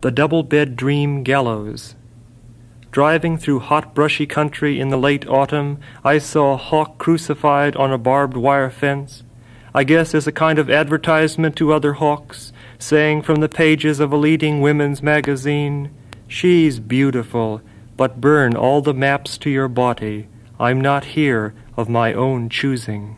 The Double Bed Dream Gallows. Driving through hot, brushy country in the late autumn, I saw a hawk crucified on a barbed wire fence. I guess as a kind of advertisement to other hawks, saying from the pages of a leading women's magazine, She's beautiful, but burn all the maps to your body. I'm not here of my own choosing.